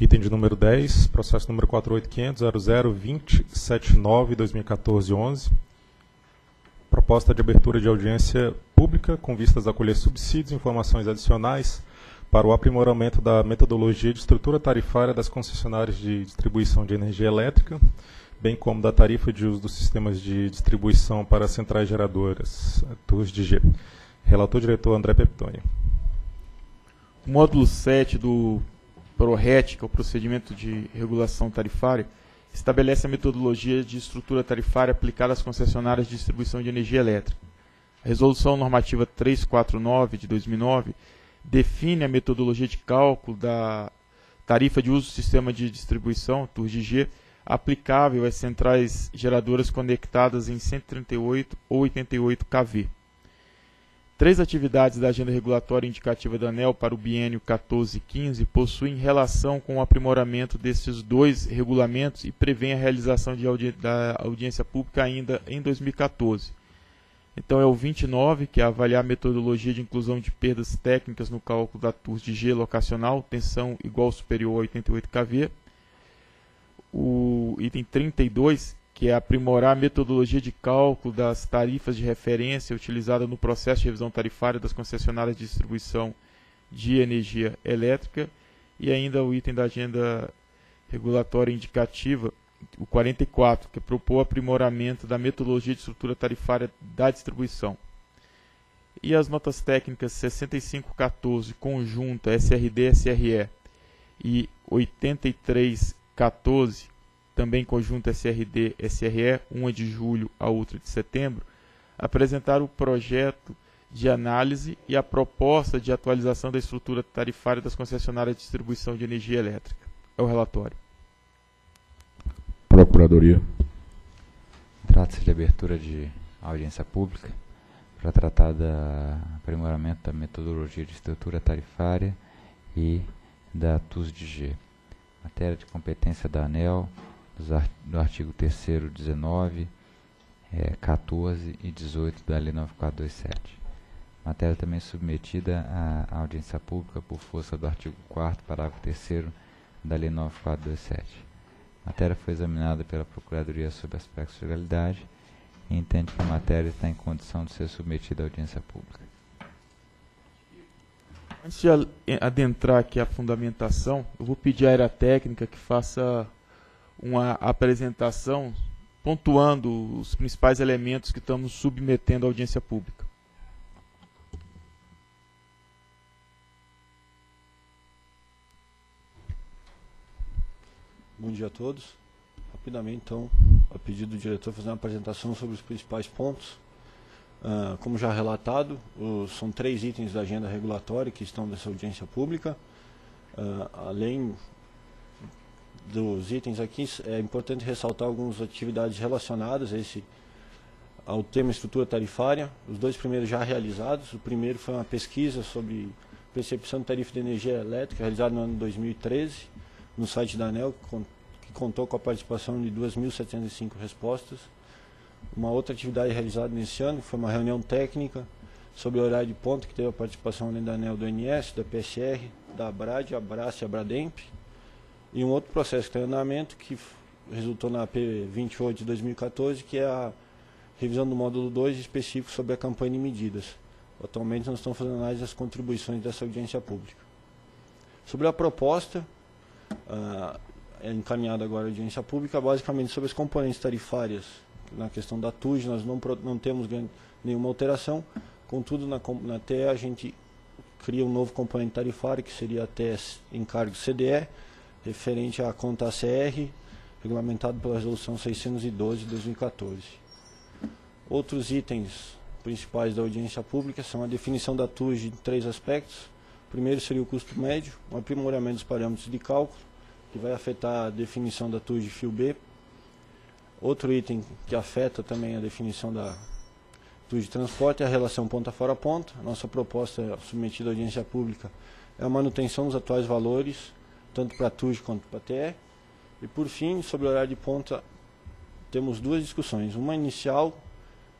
Item de número 10, processo número 48500002079-2014-11. Proposta de abertura de audiência pública com vistas a colher subsídios e informações adicionais para o aprimoramento da metodologia de estrutura tarifária das concessionárias de distribuição de energia elétrica, bem como da tarifa de uso dos sistemas de distribuição para centrais geradoras, TUS de G. Relator diretor André Peptoni. Módulo 7 do PRORET, que é o procedimento de regulação tarifária, estabelece a metodologia de estrutura tarifária aplicada às concessionárias de distribuição de energia elétrica. A Resolução Normativa 349 de 2009 define a metodologia de cálculo da tarifa de uso do sistema de distribuição, TURGG, aplicável às centrais geradoras conectadas em 138 ou 88 kV. Três atividades da agenda regulatória indicativa da ANEL para o biênio 14-15 possuem relação com o aprimoramento desses dois regulamentos e prevêem a realização de audi da audiência pública ainda em 2014. Então é o 29, que é avaliar a metodologia de inclusão de perdas técnicas no cálculo da TURS de G locacional, tensão igual ou superior a 88 kV. O item 32, que é aprimorar a metodologia de cálculo das tarifas de referência utilizada no processo de revisão tarifária das concessionárias de distribuição de energia elétrica. E ainda o item da agenda regulatória indicativa, o 44, que propôs aprimoramento da metodologia de estrutura tarifária da distribuição. E as notas técnicas 6514, conjunta SRD-SRE e 8314, também conjunta SRD-SRE, uma de julho a outra de setembro, apresentaram o projeto de análise e a proposta de atualização da estrutura tarifária das concessionárias de distribuição de energia elétrica. É o relatório. Procuradoria. Trata-se de abertura de audiência pública para tratar do aprimoramento da metodologia de estrutura tarifária e da TUS de G. Matéria de competência da ANEL, do artigo 3 19, é, 14 e 18 da Lei 9427. Matéria também submetida à audiência pública por força do artigo 4 parágrafo 3 da Lei 9427. A matéria foi examinada pela Procuradoria sob aspectos de legalidade e entende que a matéria está em condição de ser submetida à audiência pública. Antes de adentrar aqui a fundamentação, eu vou pedir à área técnica que faça uma apresentação pontuando os principais elementos que estamos submetendo à audiência pública. Bom dia a todos. Rapidamente, então, a pedido do diretor, fazer uma apresentação sobre os principais pontos. Uh, como já relatado, os, são três itens da agenda regulatória que estão nessa audiência pública. Uh, além dos itens aqui, é importante ressaltar algumas atividades relacionadas a esse, ao tema estrutura tarifária. Os dois primeiros já realizados. O primeiro foi uma pesquisa sobre percepção de tarifa de energia elétrica, realizada no ano 2013 no site da ANEL, que contou com a participação de 2.705 respostas. Uma outra atividade realizada nesse ano foi uma reunião técnica sobre o horário de ponta, que teve a participação além da ANEL do NS, da PSR, da ABRAD, ABRAC e ABRADEMP. E um outro processo que está em andamento, que resultou na AP 28 de 2014, que é a revisão do módulo 2 específico sobre a campanha de medidas. Atualmente nós estamos fazendo análise das contribuições dessa audiência pública. Sobre a proposta, uh, é encaminhada agora a audiência pública, basicamente sobre as componentes tarifárias. Na questão da TUJ, nós não, não temos nenhuma alteração, contudo, na, na TE a gente cria um novo componente tarifário, que seria a TE encargo CDE, referente à conta ACR, regulamentado pela Resolução 612 de 2014. Outros itens principais da audiência pública são a definição da TUJ em três aspectos, primeiro seria o custo médio, o aprimoramento dos parâmetros de cálculo, que vai afetar a definição da TUJ fio B. Outro item que afeta também a definição da TUJ transporte é a relação ponta fora ponta. A nossa proposta submetida à audiência pública é a manutenção dos atuais valores, tanto para TUJ quanto para TE. E por fim, sobre o horário de ponta, temos duas discussões. Uma inicial,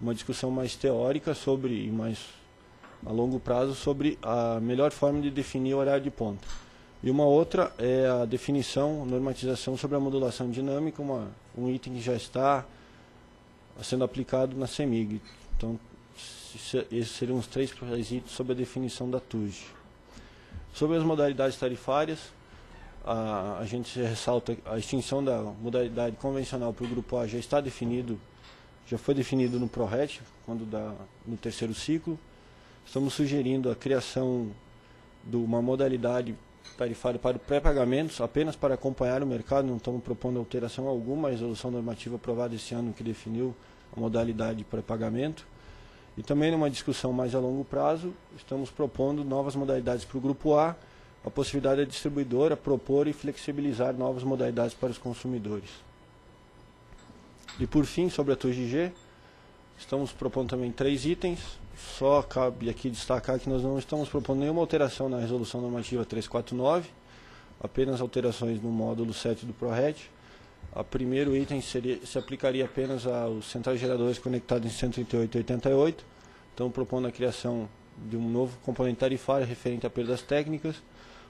uma discussão mais teórica sobre e mais a longo prazo sobre a melhor forma de definir o horário de ponta. E uma outra é a definição, normatização sobre a modulação dinâmica, uma, um item que já está sendo aplicado na CEMIG. Então, esses seriam os três requisitos sobre a definição da TUG. Sobre as modalidades tarifárias, a, a gente ressalta a extinção da modalidade convencional para o grupo A já está definido, já foi definido no ProRet, quando no terceiro ciclo. Estamos sugerindo a criação de uma modalidade tarifária para pré-pagamentos, apenas para acompanhar o mercado, não estamos propondo alteração alguma, a resolução normativa aprovada esse ano que definiu a modalidade de pré-pagamento. E também numa discussão mais a longo prazo, estamos propondo novas modalidades para o grupo A, a possibilidade da distribuidora propor e flexibilizar novas modalidades para os consumidores. E por fim, sobre a TUGG, estamos propondo também três itens. Só cabe aqui destacar que nós não estamos propondo nenhuma alteração na resolução normativa 349, apenas alterações no módulo 7 do ProRed. O primeiro item seria, se aplicaria apenas aos centrais geradores conectados em 138 e 88. Então, propondo a criação de um novo componente tarifário referente a perdas técnicas,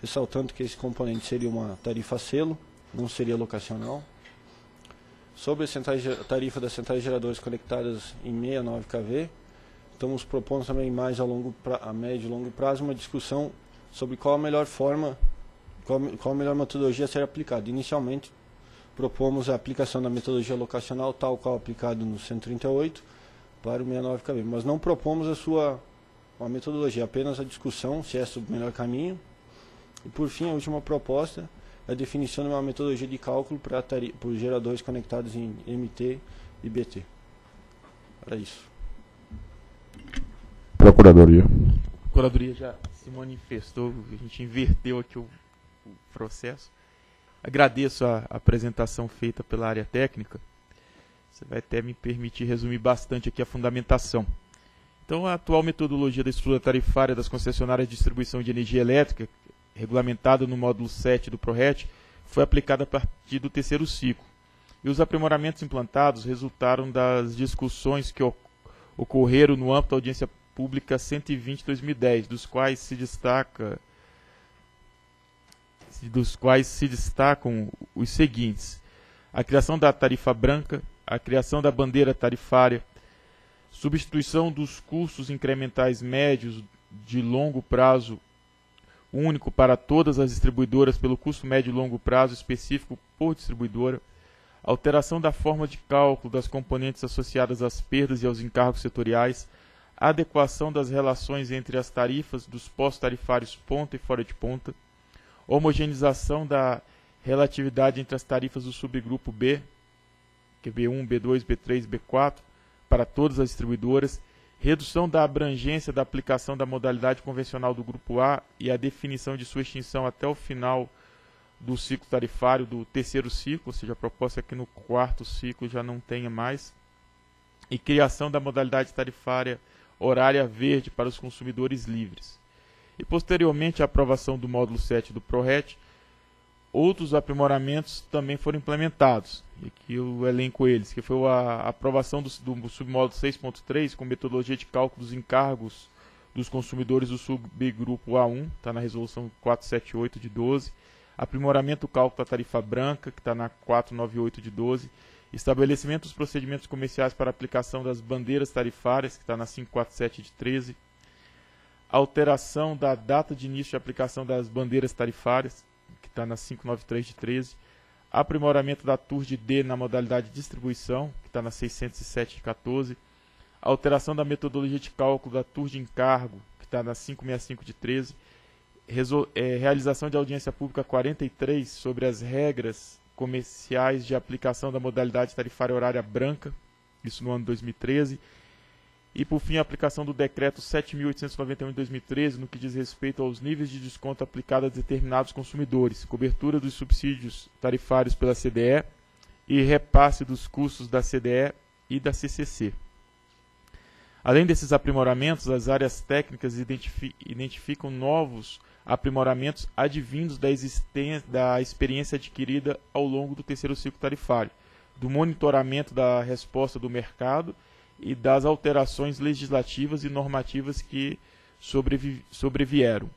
ressaltando que esse componente seria uma tarifa selo, não seria locacional. Sobre a tarifa das centrais geradoras conectadas em 69 kV, estamos propondo também mais a, longo pra, a médio e longo prazo uma discussão sobre qual a melhor forma, qual, qual a melhor metodologia a ser aplicada. Inicialmente, propomos a aplicação da metodologia locacional tal qual aplicado no 138 para o 69 kV, mas não propomos a sua a metodologia, apenas a discussão se é o melhor caminho. E por fim, a última proposta é a definição de uma metodologia de cálculo para, para geradores conectados em MT e BT. Era isso. Procuradoria. A Procuradoria já se manifestou, a gente inverteu aqui o, o processo. Agradeço a apresentação feita pela área técnica. Você vai até me permitir resumir bastante aqui a fundamentação. Então, a atual metodologia da estrutura tarifária das concessionárias de distribuição de energia elétrica, regulamentada no módulo 7 do PRORET, foi aplicada a partir do terceiro ciclo. E os aprimoramentos implantados resultaram das discussões que ocorreram no âmbito da audiência pública 120-2010, dos quais se destaca dos quais se destacam os seguintes: a criação da tarifa branca, a criação da bandeira tarifária, substituição dos custos incrementais médios de longo prazo único para todas as distribuidoras pelo custo médio e longo prazo específico por distribuidora, alteração da forma de cálculo das componentes associadas às perdas e aos encargos setoriais, adequação das relações entre as tarifas dos postos tarifários ponta e fora de ponta, homogeneização da relatividade entre as tarifas do subgrupo B, que é B1, B2, B3, B4, para todas as distribuidoras, redução da abrangência da aplicação da modalidade convencional do grupo A e a definição de sua extinção até o final do ciclo tarifário do terceiro ciclo, ou seja, a proposta é que no quarto ciclo já não tenha mais, e criação da modalidade tarifária horária verde para os consumidores livres. E posteriormente à aprovação do módulo 7 do ProRet, outros aprimoramentos também foram implementados. E aqui eu elenco eles, que foi a aprovação do, do submódulo 6.3 com metodologia de cálculo dos encargos dos consumidores do subgrupo A1, está na resolução 478 de 12, aprimoramento do cálculo da tarifa branca, que está na 498 de 12, estabelecimento dos procedimentos comerciais para aplicação das bandeiras tarifárias, que está na 547 de 13, alteração da data de início de aplicação das bandeiras tarifárias, está na 593 de 13, aprimoramento da TUR de D na modalidade de distribuição, que está na 607 de 14, alteração da metodologia de cálculo da TUR de encargo, que está na 565 de 13, é, realização de audiência pública 43 sobre as regras comerciais de aplicação da modalidade tarifária horária branca, isso no ano 2013, e, por fim, a aplicação do Decreto 7.891 de 2013, no que diz respeito aos níveis de desconto aplicado a determinados consumidores, cobertura dos subsídios tarifários pela CDE e repasse dos custos da CDE e da CCC. Além desses aprimoramentos, as áreas técnicas identifi identificam novos aprimoramentos advindos da, da experiência adquirida ao longo do terceiro ciclo tarifário, do monitoramento da resposta do mercado e das alterações legislativas e normativas que sobrevi sobrevieram.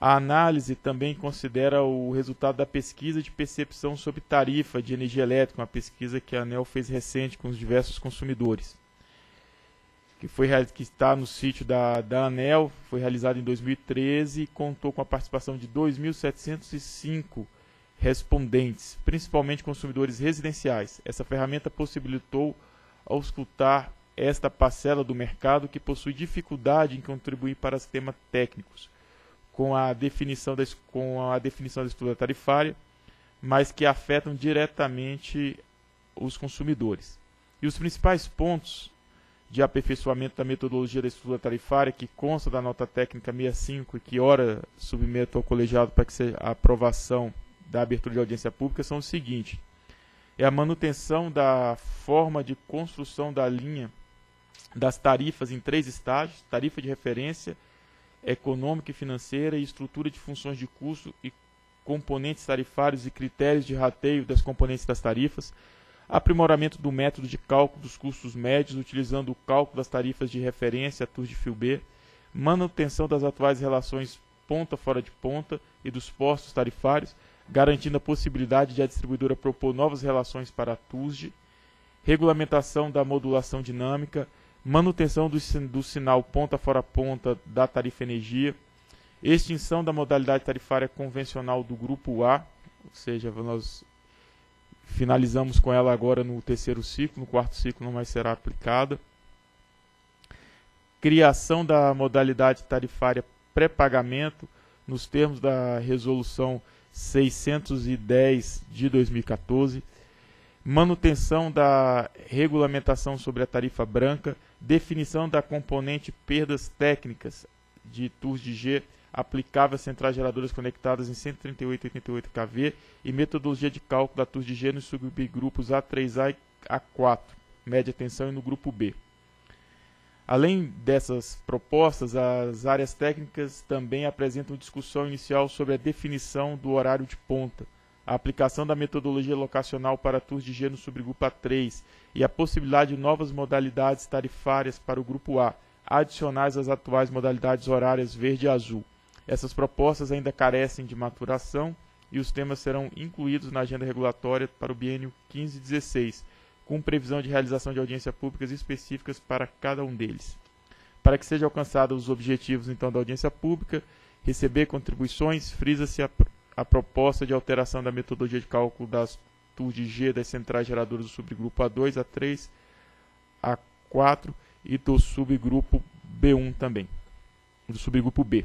A análise também considera o resultado da pesquisa de percepção sobre tarifa de energia elétrica, uma pesquisa que a ANEL fez recente com os diversos consumidores. Que, foi, que está no sítio da, da ANEL, foi realizado em 2013 e contou com a participação de 2.705 respondentes, principalmente consumidores residenciais. Essa ferramenta possibilitou auscultar esta parcela do mercado que possui dificuldade em contribuir para os temas técnicos com a definição da, com a definição da estrutura tarifária, mas que afetam diretamente os consumidores. E os principais pontos de aperfeiçoamento da metodologia da estrutura tarifária, que consta da nota técnica 65 e que ora submeto ao colegiado para que seja a aprovação da abertura de audiência pública, são os seguintes. É a manutenção da forma de construção da linha das tarifas em três estágios, tarifa de referência, econômica e financeira e estrutura de funções de custo e componentes tarifários e critérios de rateio das componentes das tarifas, aprimoramento do método de cálculo dos custos médios utilizando o cálculo das tarifas de referência TUR de fio B, manutenção das atuais relações ponta fora de ponta e dos postos tarifários, garantindo a possibilidade de a distribuidora propor novas relações para a TUSD, regulamentação da modulação dinâmica, manutenção do, do sinal ponta fora ponta da tarifa energia, extinção da modalidade tarifária convencional do grupo A, ou seja, nós finalizamos com ela agora no terceiro ciclo, no quarto ciclo não mais será aplicada. Criação da modalidade tarifária pré-pagamento nos termos da resolução 610 de 2014 manutenção da regulamentação sobre a tarifa branca, definição da componente perdas técnicas de TURS de G aplicável a centrais geradoras conectadas em 138.88 kV e metodologia de cálculo da TURS de G nos subgrupos A3A e A4, média tensão e no grupo B. Além dessas propostas, as áreas técnicas também apresentam discussão inicial sobre a definição do horário de ponta, a aplicação da metodologia locacional para tours de G no subgrupo A3 e a possibilidade de novas modalidades tarifárias para o grupo A, adicionais às atuais modalidades horárias verde e azul. Essas propostas ainda carecem de maturação e os temas serão incluídos na agenda regulatória para o biênio 15-16, com previsão de realização de audiências públicas específicas para cada um deles. Para que sejam alcançados os objetivos então da audiência pública, receber contribuições, frisa-se a a proposta de alteração da metodologia de cálculo das TUR de G das centrais geradoras do subgrupo A2, A3, A4 e do subgrupo B1 também, do subgrupo B.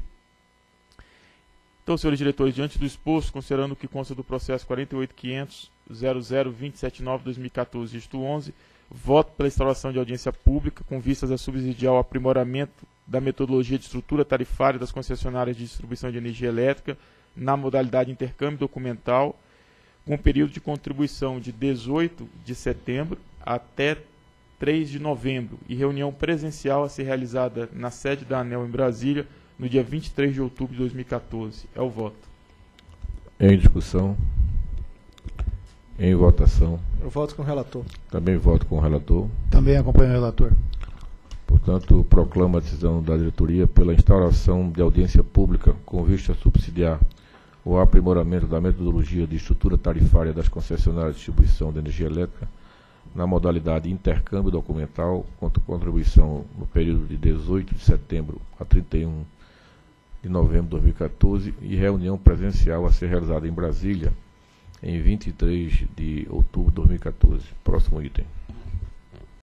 Então, senhores diretores, diante do exposto, considerando que consta do processo 48.500.00.279.2014, dígito 11, voto pela instauração de audiência pública com vistas a subsidiar o aprimoramento da metodologia de estrutura tarifária das concessionárias de distribuição de energia elétrica na modalidade intercâmbio documental, com período de contribuição de 18 de setembro até 3 de novembro e reunião presencial a ser realizada na sede da ANEL em Brasília no dia 23 de outubro de 2014. É o voto. Em discussão. Em votação. Eu voto com o relator. Também voto com o relator. Também acompanho o relator. Portanto, proclamo a decisão da diretoria pela instauração de audiência pública com vista a subsidiar o aprimoramento da metodologia de estrutura tarifária das concessionárias de distribuição de energia elétrica na modalidade intercâmbio documental, quanto contribuição no período de 18 de setembro a 31 de novembro de 2014 e reunião presencial a ser realizada em Brasília em 23 de outubro de 2014. Próximo item.